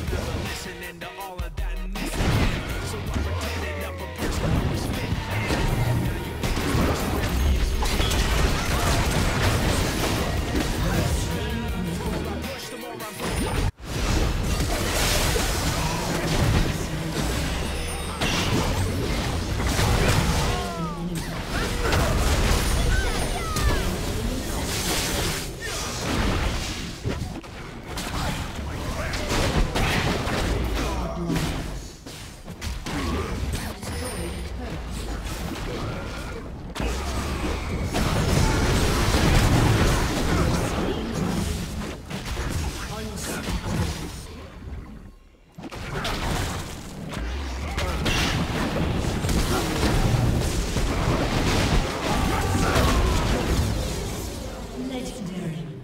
listening to Legendary.